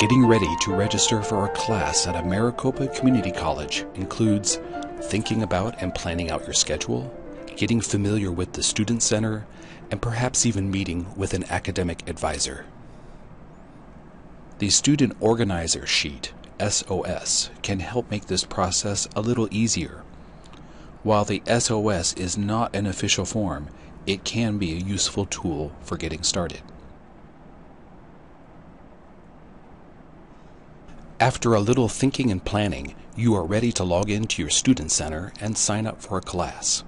Getting ready to register for a class at a Maricopa Community College includes thinking about and planning out your schedule, getting familiar with the Student Center, and perhaps even meeting with an academic advisor. The Student Organizer Sheet, SOS, can help make this process a little easier. While the SOS is not an official form, it can be a useful tool for getting started. After a little thinking and planning, you are ready to log into your Student Center and sign up for a class.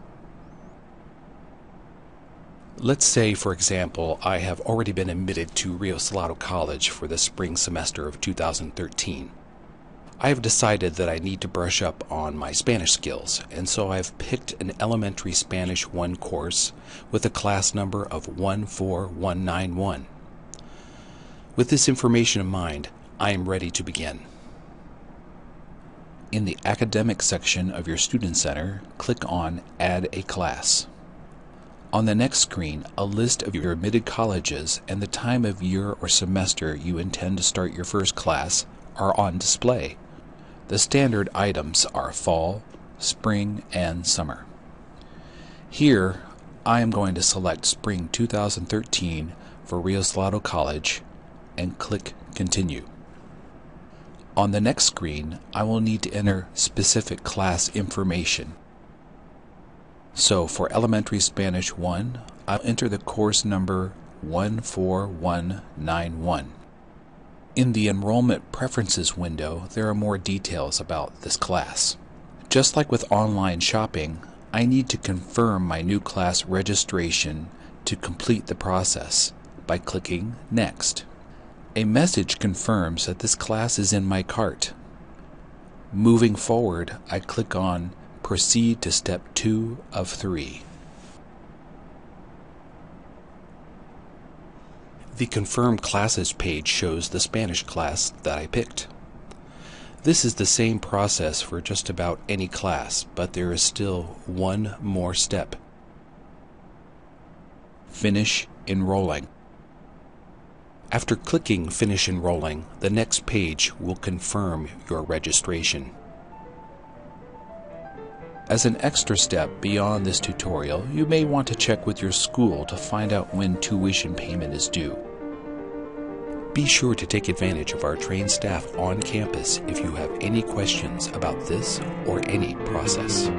Let's say, for example, I have already been admitted to Rio Salado College for the spring semester of 2013. I have decided that I need to brush up on my Spanish skills, and so I've picked an elementary Spanish 1 course with a class number of 14191. With this information in mind, I am ready to begin. In the Academic section of your Student Center, click on Add a Class. On the next screen, a list of your admitted colleges and the time of year or semester you intend to start your first class are on display. The standard items are fall, spring, and summer. Here, I am going to select Spring 2013 for Rio Salado College and click Continue. On the next screen, I will need to enter specific class information. So for Elementary Spanish 1, I'll enter the course number 14191. In the Enrollment Preferences window, there are more details about this class. Just like with online shopping, I need to confirm my new class registration to complete the process by clicking Next. A message confirms that this class is in my cart. Moving forward, I click on Proceed to Step 2 of 3. The Confirm Classes page shows the Spanish class that I picked. This is the same process for just about any class, but there is still one more step. Finish enrolling. After clicking Finish Enrolling, the next page will confirm your registration. As an extra step beyond this tutorial, you may want to check with your school to find out when tuition payment is due. Be sure to take advantage of our trained staff on campus if you have any questions about this or any process.